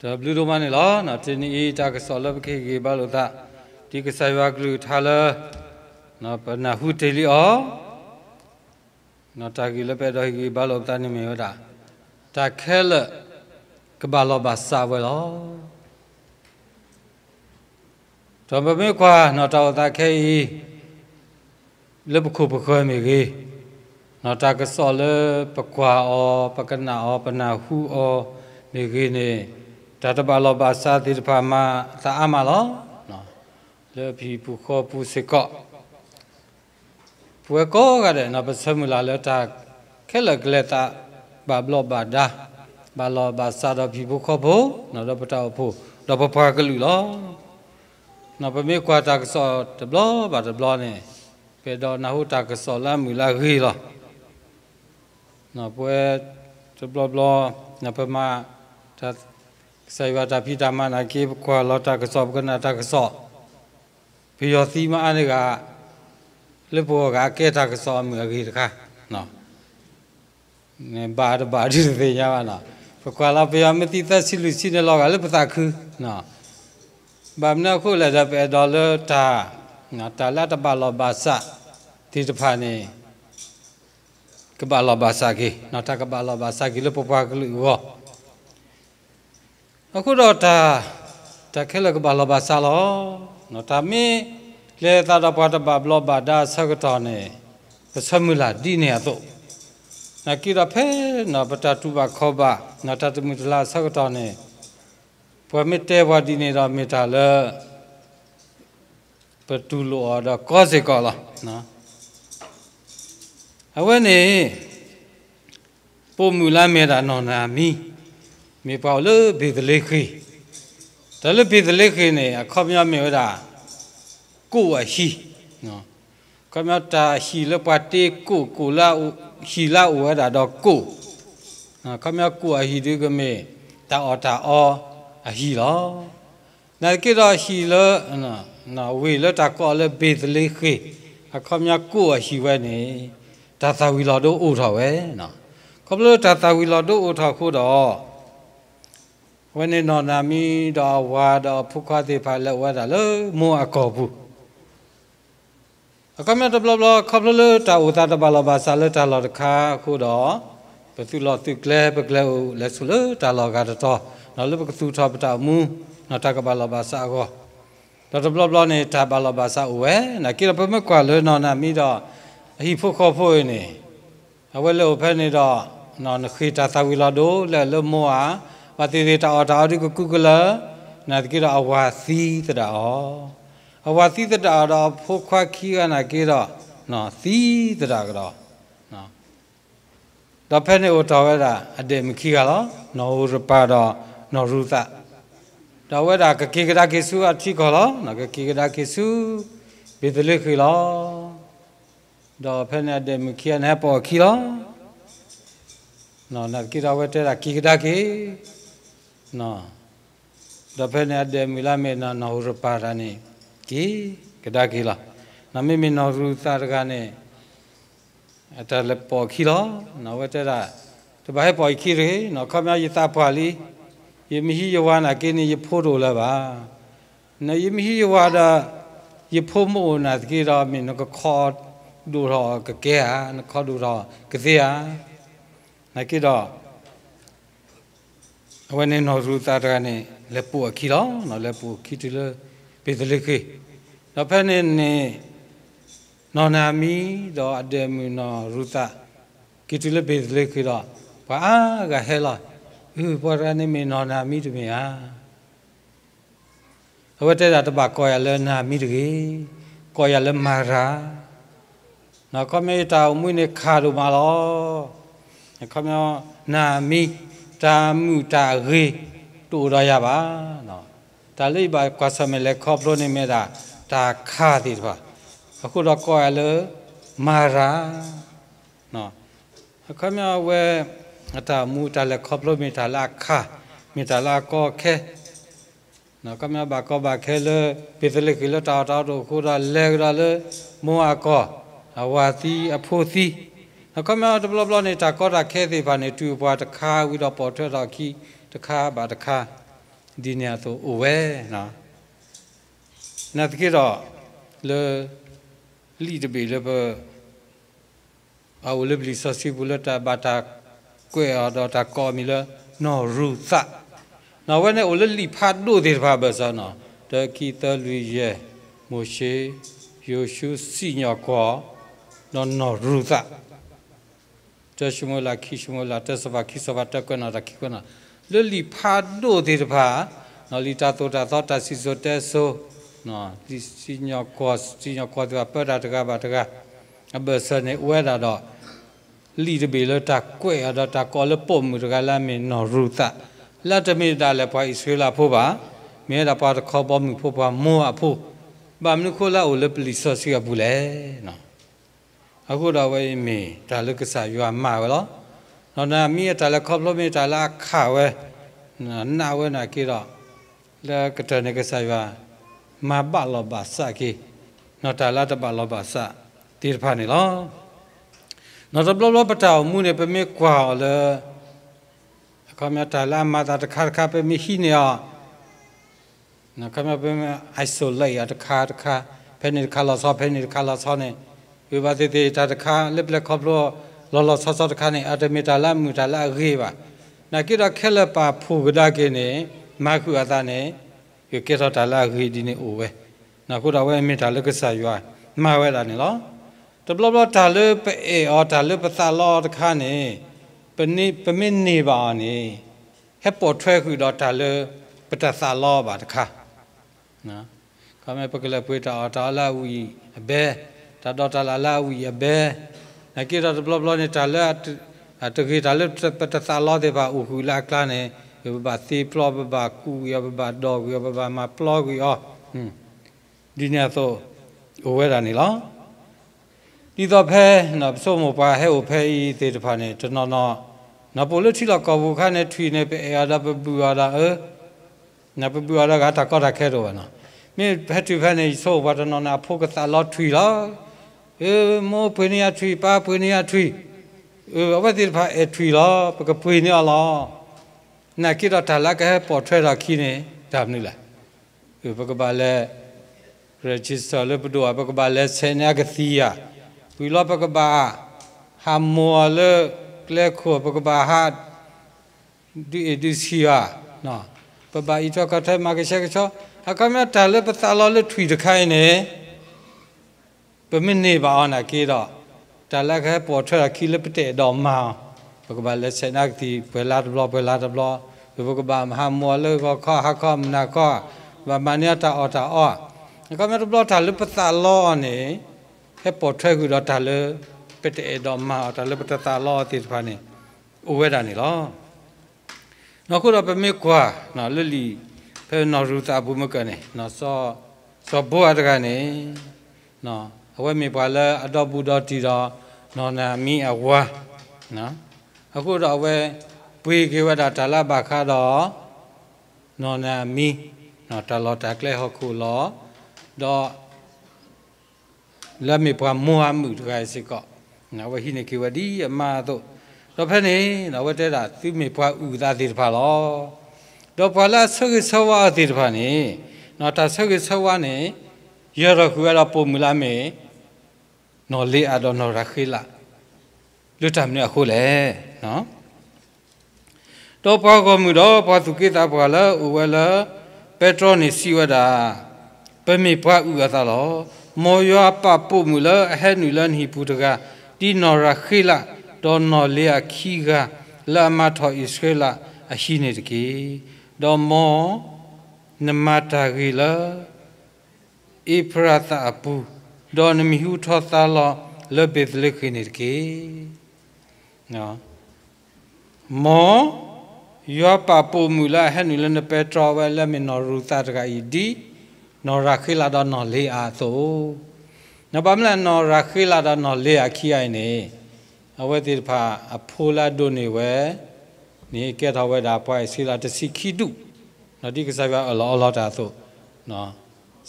ဒါဘလူးတို့မနေလောနော်တင်းနီတာကဆောလဘခေကေဘာလို့တာဒီကဆိုင်ဝါကလူထားလနော်ပနာဟုတေလီအောနော်တာကီလပဲတော့ကေဘာလို့တာနေမေယောတာတာခဲလကဘာလောဘာစာဝဲလောတော်မမေခွာနော်တော်တာခဲဤလဘခုပခွဲမေကေနော်တာကဆောလပကွာအောပက နာအောပနာဟုအောမေကေနေတတပါလောပါစာတိတဖာမသာအမလောနော်လေပြီပူခောပူစကောပွေကောကတဲ့နော်ပစမလာလတာခဲလကလက်တာဘာဘလောဘာဒါဘာလောဘာစာတော့ပြီပူခောဖို့နော်တော့ပတောက်ဖို့တော့ပပွားကလူလောနော်ပမေကွာတာကစောတဘလောဘာတဘလောနေပေတော့နဟုတာကစောလာမူလာရီလောနော်ပွဲတဘလောဘလောနပမတာ ဆိုင်ဝတာဖိတာမနာကေခွာလောတာကစောပကနာတာကစောဘီယောသီမအနေကလေဘောကကဲတာကစောမြေကြီးတခါနော်နေဘာဒဘာဒီသေးရပါနော်ပကွာလာပယမတိသစီလူစီနေလောကလေပတာခုနော်ဘာမနာခုလည်းတော့ပဲဒေါ်လာတာနော်တာလာတပါလောဘာစာဒီတဖာနေကဘာလောဘာစာကေနော်တာကဘာလောဘာစာကေလေပပကလူဝ အခုတော့ဒါတခဲလကဘာလဘာဆာလောနော်တာမီလေတာတော့ဘာတဘာဘလောဘာဒါဆကတော်နေပစမူလာဒီနေရတော့နကိရဖဲနော်ပတတူဘာခောဘာနော်တတမူတလာဆကတော်နေပွေမတဲဝဒီနေတော့မေတာလေပတူလောတော့ကောစေကောလားနော်အဝဲနေပုံမူလာမေတာနော်နာမီ မေပေါလဘေဒလေခိဒါလဘေဒလေခိနေအခေါမြမေဝဒကိုအဟီနော်ကမတာဟီလပတေကိုကိုလာဟီလာဝဒတော့ကိုနော်ကမကိုအဟီဒီကမေတာအော်တာအောအဟီလောနာကေတော့ဟီလနော်နော်ဝေလတာကောလဘေဒလေခိအခေါမြကိုအဟီဝဲနေဒါသာဝီလောတို့အိုထော်ဝဲနော်ခေါပလို့ဒါသာဝီလောတို့အိုထော်ခို့တော့ ဝနေနော်နာမီတော့ဝါတော့ဖုခတိဖာလက်ဝါတာလို့မောအကောဘူးအကမတဘလဘလခဘလတာဥတာတဘလဘာဆာလတာလောတခါခုတော့ဘသူလောသူကလဲပကလဲလက်ဆူလတာလောကတော့နော်လဘကသူထပတာမူနော်တကဘလဘာဆာကောတော့တဘလဘလနေတာဘလဘာဆာဝဲနကိရပမကွာလောနော်နာမီတော့အဟိဖုခောဖို့နေအဝဲလို့ဖဲနေတော့နော်နခိတာသဝီလာဒိုလဲလမောအာ ဝတိတိတာတာဒီကုကလနာတိရအဝါသီတတာအဝါသီတတာတော့ဖိုခွာခီကနာကေတော့နော်သီတတာကတော့နော်တော့ဖက်နေတော်ဝဲတာအတေမခီကလောနော်ရပါတော့နော်ရူသတော်ဝဲတာကကေကဒါကေစုအထိခေါ်လောနော်ကကေကဒါကေစုဘေဒလိခီလောတော့ဖက်နေအတေမခီနဲ့ပေါ်ခီလောနော်နကိရဝဲတဲ့ကကေကဒါကေ နော်ဒဖနေအဒေမီလာမေနာနော်ရပါရနေကေကဒါကေလာနမေမေနော်ရူသာရကနေအတလပေါ်ခီလောနော်ဝတရတဘဟပေါ်ခီရေနော်ခမယတာပါလီယမဟိယဝနာကေနေယဖို့တော်လာပါနယမဟိယဝဒါယဖို့မို့နာကေရာမေနကခေါ်ဒူရောကကေဟာနခေါ်ဒူရောကစေဟာနကေတော့အ ဝနေနော်ရူတာတကနေလက်ပူအခီလောနော်လက်ပူခီတီလပေဒလိခေတော့ဖက်နေနေနော်နာမီတော့အဒေမီနော်ရူတာခီတီလပေဒလိခေတော့ဘာကဟဲလာဥပေါ်ရနေမီနော်နာမီတမီဟာအဝတဲတာတပကောရလဲနာမီတကြီးကောရလဲမာရာနော်ကမေတာမွေးနေခါလို့မလောခမေနာမီ တာမှုတာရေတူရရပါနော်ဒါလေးပါကွာဆမဲလေခေါပလို့နေမဲ့တာဒါခါတိတပါအခုတော့ကောရလမာရာနော်အခမဝဲအတာမူတာလေခေါပလို့မိတာလာခါမိတာလာကောခဲနော်ကမဘာကောဘာခဲလေပိတလေကီလတာတာတို့ခုရလေရလေမောအကောအဝါသီအဖို့သီ အကမတဘလဘလနေတာကောတာခဲသေးပါနေတူပွားတခါဝီတော့ပေါ်ထွက်တော့ခီတခါပါတခါဒီနေရာသို့အိုဝဲနော်နတ်ကိတော့လေလီတပေလေဘအဝလဘလီဆစီဘူလတာဘတာကွဲအတော့တာကောမီလနော်ရူသနော်ဝဲနေအိုလလီဖတ်ဒိုဒေဘာဘဆာနော်တကီတလူရဲ့မိုရှေယိုရှုစီညောကောနော်နော်ရူသ တရှမလာခိရှမလာတဆဘာခိဆဘာတကွနာတခိကနာလလီဖတ်ဒိုဒေဘာနော်လီတာတောတာသောတာစီဆိုတဲဆိုနော်ဒီစီညောကောစီညောကောတပတာတကဘာတကအဘဆနေဝဲတာတော့လီတဘေလတာကွဲ့ရတော့တာကောလပုံမူတကလာမင်းနော်ရူတာလက်တမေတာလည်းဖွာဣဆွေလာဖို့ပါမဲတာပါတခေါ်ပေါ်မှုဖို့ပါမောအဖို့ဘာမနခိုလာအိုလပလီဆော့စီကဘူးလေနော် အခုတော့ဝေမီဒါလုကဆာယူအမာဝလောနော်နာမီတလခေါပလိုမီတလခါဝဲနာဝဲနာကိတော့လေကတနေကဆာယူမဘလောဘာစကိနော်တလတဘလောဘာစတိရဖာနေလောနော်တဘလောပတောမူနေပမေကွာလေအခမတလမတာတခါခါပမေဟိနေယောနော်ခမပမေအိုက်ဆိုလိုက်တခါတခါဖဲနေခါလာဆောဖဲနေခါလာဆောနေ ဝိဘာတိတေတာတခါလက်လက်ခေါပလောလောလောဆောဆောတခါနေအတမီတာလာမူတာလာရေပါနာကိရခဲလက်ပါဖူကဒါကိနေမခုအတာနေယကေသောတာလာရေဒီနေအိုဝဲနာခုတော်ဝဲမီတာလက်ကဆာယွာမဝဲလာနေလောတဘလဘလတာလပအေအော်တာလပသလောတခါနေပနိပမင်းနေပါနေဟက်ပေါ်ထွဲခုတော့တာလပတသလောပါတခါနော်ခမဲပကလပွေတာတာလာဝီအဘဲ ta do ta la la wi ya be na ki do blo blo ni ta la ta ki ta la ta ta ta la de ba u hu la kla ne ba si plo ba ba ku ya ba ba do ya ba ba ma plo ku ya hm di ne so o we da ni la di do phe na so mo pa he o phe i te ta pha ne ta no no na po lo thi la ko bu kha ne thui ne pe ya da bu ya da e na bu ya da ga ta ko da khe do na မင်းဖက်တူဖက်နေဆိုဘာတနော်နာဖိုကသလောထွီလော မောပွေနေရထွီပါပွေနေရထွီအဲအဝဲသေးတဖာအဲထွီလားပကပွေနေလားနာကိရတာလကဲပေါ်ထွဲတာခိနေဒါမနုလားဒီဘကဘာလဲ register လပဒိုဘကဘာလဲဆေနာကသီယာဝီလဘကဘာဟာမောလကလက်ခိုဘကဘာဟာဒီဒီစီယာနော်ပပဤတော့ကထဲမှာကချက်ချောအကမတာလပသလောလထွီတခိုင်းနေ ပမင်းနေပါအောင်နာကေတော့တာလကဲပေါ်ထွဲတာခိလပတဲ့တော့မောင်ဘကဘာလက်စနာကတိဘွေလာတဘလဘွေလာတဘလဘကဘာမဟာမောလေကခဟာခမနာကဘာမနီယတာအော်တာအော်ကမရဘလတာလပသလောနေဟေပေါ်ထွဲကူတော့တာလပတဲ့တော့မာတာလပတတာလောတိဖာနေဥဝဲတာနေလောနောက်ခုတော့ပမေကွာနော်လလီဖဲနော်ရူတာဘူးမကနေနော်စောစောဘောအတကနေနော် အဝဲမေပါလဲအတော့ဘူးတော့တီတော့နော်နာမီအဝါနော်အခုတော့ဝဲပွေကေဝဒတာလဘခါတော့နော်နာမီနော်တလောတကလေဟခုလောတော့လက်မေပွားမောဟမှုတကယ်စစ်ကောနော်ဝဟိနေကေဝဒီအမတို့တော့ဖက်နေနော်ဝတဲတာသူမေပွားဥသာတိတဖာလောတော့ဘလာဆုကဆောဝါတိတဖာနေနော်တာဆုကဆောဝါနေရရခုရပုံမူလာမေ နော်လေအတော့နော်ရခိလာလွတ်တမနေအခုလေနော်တော့ပွားကမှုတော့ပွားသူကိတာပွားလာဥဝလာပက်ထရိုနေစီဝဒါပမေပွားဥရသလောမောယောပပုမူလအဟဲနူလန်ဟီပူတကဒီနော်ရခိလာတော့နော်လေအခီကလာမထောဣစရေလအရှိနေတကေတော့မောနမတာဂီလာဣဖရတအပူ တော့နမီဟုထောသလောလဘေဒလခိနေတကေနော်မောယောပပူမူလာဟဲနူလနပက်ထရဝဲလက်မနော်ရူတာတကဤဒီနော်ရခိလာတော့နော်လေအားဆိုနပမလနော်ရခိလာတော့နော်လေအားခိအိုင်နေအဝဲတိဖာအဖိုးလာဒိုနေဝဲနေကဲတော်ဝဲတာပွိုင်စီလာတစီခိတုနော်ဒီကစားပြအလောအလောတာဆိုနော်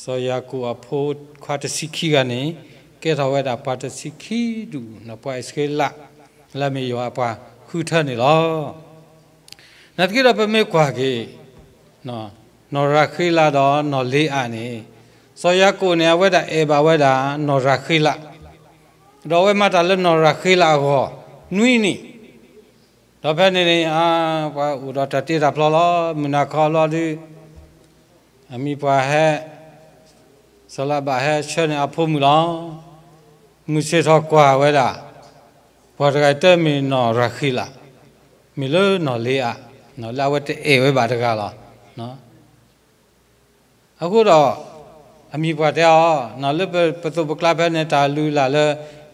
ဆိုရကူအဖိုးခွာတစီခိကနေကဲတော်ဝဲတာပါတစီခိတုနော်ပွိုင်စကေလာလာမေယောအပွားခုထနေလောနတ်ကိရပမေကွာကေနော်နော်ရခိလာတော့နော်လေးအာနေစောရကိုနေဝဲတာအေဘာဝဲတာနော်ရခိလာတော့ဝဲမတာလဲနော်ရခိလာကိုနွိနီတော့ဖက်နေနေအာဘာဥတော်တတိတာဖလောလောမနာခေါ်လောဒီအမိပွားဟဲ ဆလာဘာဟဲချနေအဖို့မူလောမူစေတော့ကွာဝဲတာဘာတကတဲ့မင်းနော်ရခိလာမီလို့နော်လေးအာနော်လာဝတ်အေဝဲပါတကားလားနော်အခုတော့အမိပွားတဲ့နော်လပပတုပကလာဘနဲ့တာလူလာလေ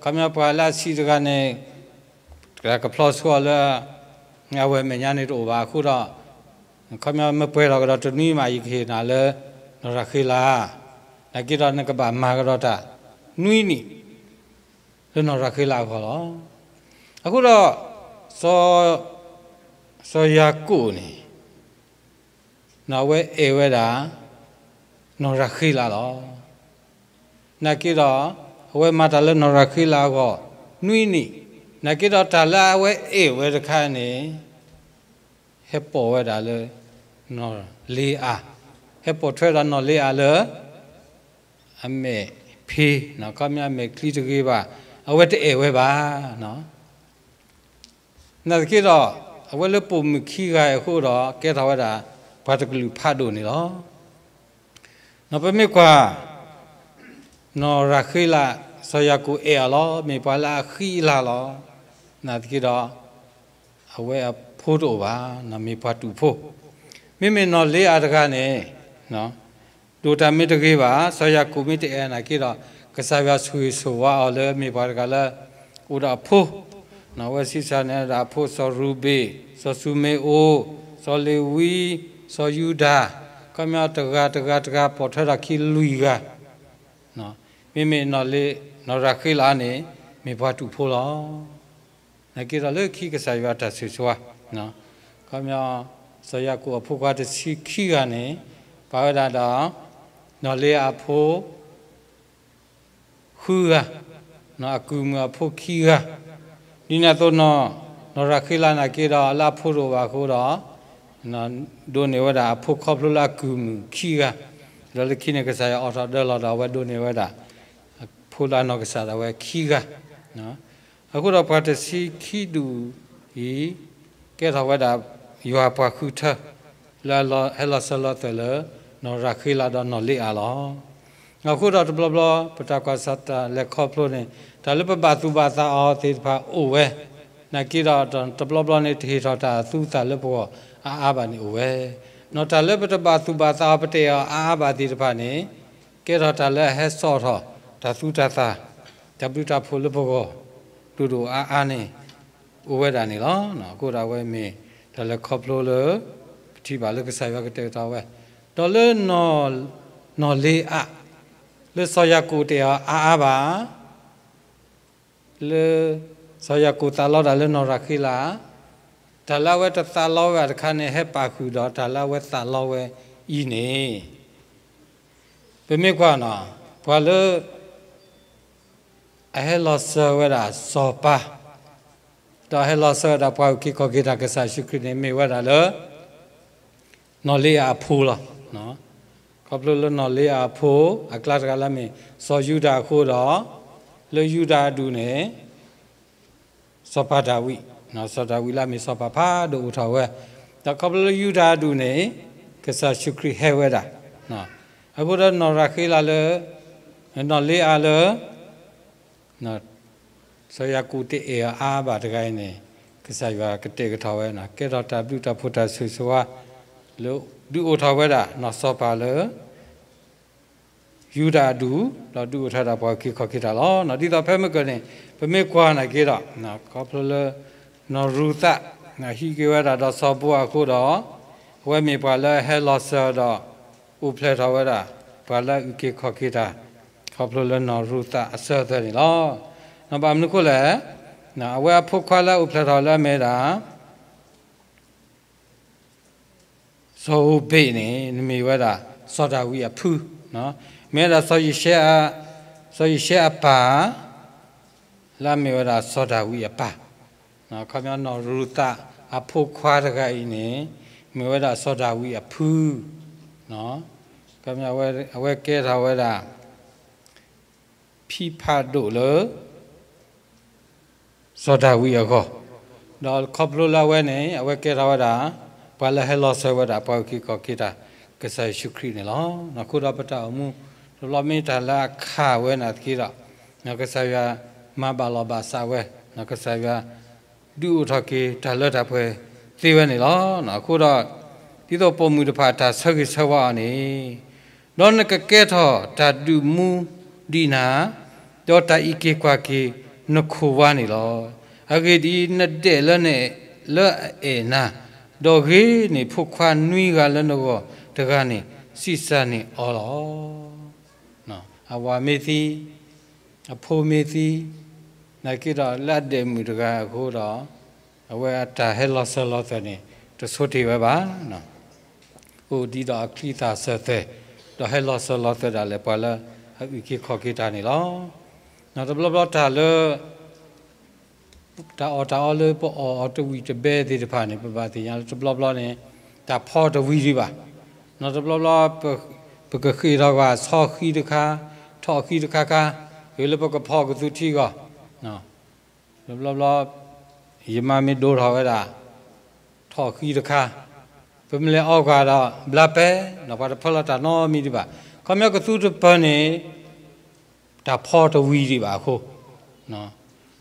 ခမပွားလာစီတကနေကပလော့ဆောလာငါဝဲမညာနေတော့ပါအခုတော့ခမမပွဲတော့တော့တနည်းမှဤခေနာလေနော်ရခေလာ နကိတော့နကပါမာကတော့တာနွီးနီလေနော်ရခေလာခေါ်တော့အခုတော့စောစောရကုနေနော်ဝဲအေဝဲတာနော်ရခိလာတော့နကိတော့ဝဲမတလည်းနော်ရခိလာကိုနွိနိနကိတော့တလာဝဲအေဝဲတခါနေဟက်ပေါ်ဝဲတာလေနော်လေးအားဟက်ပေါ်ထွဲတာနော်လေးအားလေ အမေဖေးနော်ကမြမေကလီတကေးပါအဝဲတဲ့အေဝဲပါနော်နကိတော့အဝဲလပုံမခီကအခုတော့ကဲတော်ဝဲတာဘာတကလူဖတ်လို့နေတော့နော်ပမေကွာနော်ရခိလာဆရာကူအေလောမေပါလာခီလာလောနာတကိတော့အဝဲအဖိုးတော့ပါနမေပါတူဖို့မိမိနော်လေးအားတကားနဲ့နော် ဒိုတာမီတကေးပါဆရာကူမီတဲ့အဲနာကိတော့ကစားရဆွေဆိုဝါအော်လေမေပါတကလာဥဒါဖို့နော်ဝဲစီစာနဲ့ဒါဖို့ဆောရူဘေဆောဆူမေအိုဆောလေဝီဆောယူဒာကမြတကတကတကပေါ်ထရခီလူီကနော်မိမိနော်လေနော်ရခိလာနေမိဘတူဖို့လောနကိရလေခီကစားရတာဆွဆွာနော်ကမြဆရာကိုအဖို့ကတစီခီကနေဘာဝဒတာ နော်လေအဖို့ခူကနော်အကူမအဖို့ခီကဒီနာတော့နော်နော်ရခိလာနာကေတော့အလားဖို့တော့ပါခိုးတော့နော်ဒိုနေဝဒအဖို့ခေါပလလာကူမခီကလောလခိနေကစားရအော်တော်တော်တော့ဝဒိုနေဝဒဖိုလာနောကစားတော့ဝခီကနော်အခုတော့ပါတစီခီဒူဤကဲတော်ဝဒယောပါခုထလာလာဟဲလာဆလာတလ နော်ရခိလာတော့နော်လေအလောအခုတော့ဘလဘလပတကွာစတာလက်ခေါပလို့နေဒါလည်းပပသူပါသာအောသေဖာအိုဝဲနကိရတော့တဘလဘလနေထေထတာသူတာလည်းဘောအာအာပါနေအိုဝဲနော်ဒါလည်းပတပသူပါသာပတေအာအာပါတိတဖာနေကဲတော့ဒါလည်းဟဲဆော့ထောဒါသူတာသာတပလူတာဖိုလဘောတူတူအာအာနေအိုဝဲတာနေလောနော်ကိုတာဝဲမင်းဒါလည်းခေါပလို့လေဒီပါလေကစားရကတဲ့တာဝဲ တော်လေနော်နော်လေးအလေဆောရကူတေအာအာပါလေဆောရကူတာလောက်တာလေနော်ရခိလာဒါလာဝဲတသလောဝဲတခါနေဟဲ့ပါခုတော့ဒါလာဝဲသလောဝဲဤနေပြမေကွာနော်ဘာလို့အဟဲလောဆဝဲတာစောပါတော့ဟဲလောဆဝဲတာပွားကိကောကိတာကဆာရှုခရနေမေဝဲတာလောနော်လေးအဖူးလား နော်ကပလလနော်လေးအဖိုးအကလတ်ကလာမင်းစောယူတာခိုးတော့လေယူတာဒူနေစောပါဒဝိနော်စောဒဝိလာမင်းစောပါဖာဒူထဝဲတကပလယူတာဒူနေကဆာရှုခရီဟဲဝဲတာနော်အခုတော့နော်ရခေလာလေနော်လေးအားလေနော်ဆရာကူတေအားပါတကိုင်းနေကဆာရွာကတေကထောဝဲနော်ကေတော့တပြုတဖုတဆူဆွာလို့ ဒူအိုထောဝဲတာနော်စောပါလေယူတာဒူတော့ဒူထတာဘောခိခခိတာလောနော်ဒီတော့ဖဲမကနေပမေကွာနာကေတော့နော်ကောပလနော်ရူတနော်ဟီကေဝတာတော့စောဘောအခုတော့ဝဲမေပါလဲဟဲလောဆာတော့ဥပလက်ထောဝဲတာပါလဲဥကေခခိတာကောပလနော်ရူတအဆောတဲ့လောနော်ဘာမနခုလဲနော်အဝဲဖုတ်ခွာလဲဥပလက်ထောလဲမဲတာ စောဘိနေနမေဝတာစောတာဝီအဖူးနော်မဲတာစောရရှေအစောရရှေအပါလာမေဝတာစောတာဝီအပါနော်ခမနောရူတအဖို့ခွာတကအိနေမေဝတာစောတာဝီအဖူးနော်ကမြဝဲအဝဲကဲထားဝဲတာဖိဖတ်တို့လေစောဒဝီအခေါ်တော့ခေါပလိုလာဝဲနေအဝဲကဲထားဝဲတာ ဘာလဟဲလောဆဝဲတာပေါကိကောကိတာကဆာရှုခရီနေလောနခုရပတာအမှုလောမေတလာခဝဲနာကိရနကဆာယမဘာလောဘာဆာဝဲနကဆာယဒူထကေတလတ်တဖွဲသေဝဲနေလောနခုတော့ဒီတော့ပုံမှုတဖာတာဆောက်ကိဆောဝါနေတော့နကကဲထောတဒူမူဒီနာတော့တာဤကေကွာကေနခုဝါနေလောအကေဒီနတဲ့လနဲ့လောအေနာ တော့ခေနေဖုခွာနွီးကလည်းတော့တကနေစိစနေအော်လောနော်အဝါမေသီအဖိုးမေသီနိုင်ကြတော့လက်တယ်မူတကအခုတော့အဝဲတာဟဲလောဆလောတဲ့နေတဆိုတီပဲပါနော်ဟိုဒီတော့အခီတာဆက်တဲ့တော့ဟဲလောဆလောတဲ့ဒါလည်းပါလာအခုခေခေါ်ကြတာနေလောနော်တဘလဘတာလေ တာအော်တာအော်လေပေါ်အော်တဝီတဘဲဒီတဖာနေပပတိညာတဘလဘလနေတာဖော်တဝီဒီပါနော်တဘလဘလပကခိတော့ကဆောခီတခါထော်ခီတခါကရေလပကဖော်ကသူတီကနော်တဘလဘလယမမီဒိုထော်ဝဲတာထော်ခီတခါပမလဲအောက်ကတော့ဘလပဲနော်ဘာဖလတာနော်မီဒီပါခမကသူတပနေဒါဖော်တဝီဒီပါခုနော်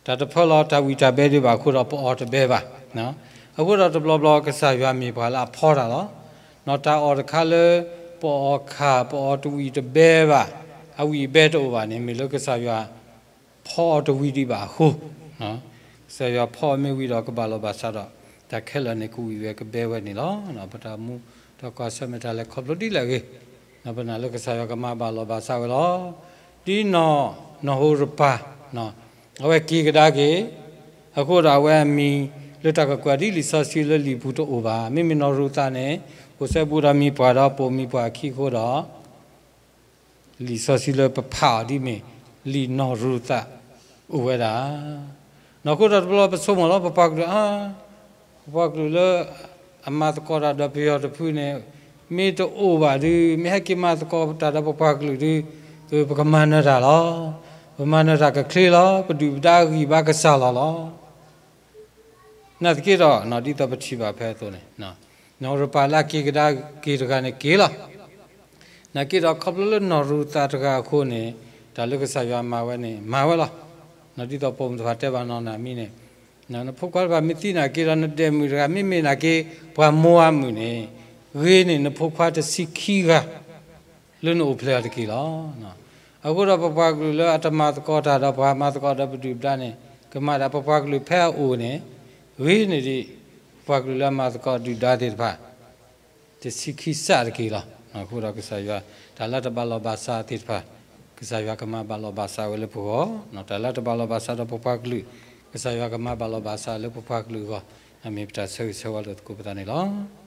ဒါတဖလောတဝီတပဲဒီပါခုတော့ပေါ်တပဲပါနော်အခုတော့ဘလဘလကစားရွာမိပါလားဖော်တာနော်နော်တာအော်တခါလေပေါ်ခါပေါ်တဝီတပဲပါအဝီပဲတော့ပါနေမိလကစားရွာဖော်တဝီဒီပါခုနော်ဆရာဖော်မိဝီတော့ကဘာလောပါစားတော့ဒါခဲလနေကူဝီပဲကပဲဝဲနေလောနော်ပတာမူတော့ကဆမတလည်းခေါပလိုတိလည်းကေနော်ပနာလကစားရွာကမဘာလောပါစားဝဲလောဒီနော်နော်ဟိုရပါနော် အဝဲကီကဒါကေအခုတော့ဝဲမီလွတ်တကကွာဒီလီဆောစီလလီဘူးတော့ဘာမိမနော်ရူတာနဲ့ဟိုဆက်ပူရာမီပွာတော့ပုံမီပွာခီခိုတော့လီဆောစီလပဖာဒီမီလီနော်ရူတာဥဝဲတာနော်ခုတော့ဘလပစုံမလို့ပပကအာပပကလအမတ်ကောရဒပီရတဖူနေမေတအိုပါဒီမေဟကိမတ်ကောတာဒပပကလူဒီသူပကမနတာလောပ မနတာကခလေလောပဒူပတာဂီဘာကဆာလောလောနတ်ကေတော့နော်ဒီတပတိပါဖဲဆိုနေနော်နော်ရပါလာကေကဒါကေတကနေကေလာနကေတော့ခပလနော်ရူတာတကခိုးနေဒါလုကဆာရွာမာဝဲနေမာဝဲလားနော်ဒီတော့ပုံတဖာတက်ပါနော်နာမိနေနော်ဖုတ်ကွာပါမတိနာကေရနတဲမူရမိမိနာကေဘွာမောအမှုနေရေနေနဖုတ်ခွားတစီခီကလွန်းအိုဖလဲတကေလားနော် အခုတော့ပပကလူလအတမသကောတာတော့ဘာမသကောတာပတိပဒနေကမတာပပကလူဖဲအိုနေဝိနေဒီပပကလူလမသကောဒီဒါတိဖာတစီခိစရကေလားအခုတော့ကစားရဒါလတ်တဘလောဘာစာတိဖာကစားရကမဘလောဘာစာဝလေပူဟောနော်ဒါလတ်တဘလောဘာစာတော့ပပကလူကစားရကမဘလောဘာစာလေပပကလူဟောအမေပတာဆောဆောဝလို့ကိုပတာနေလား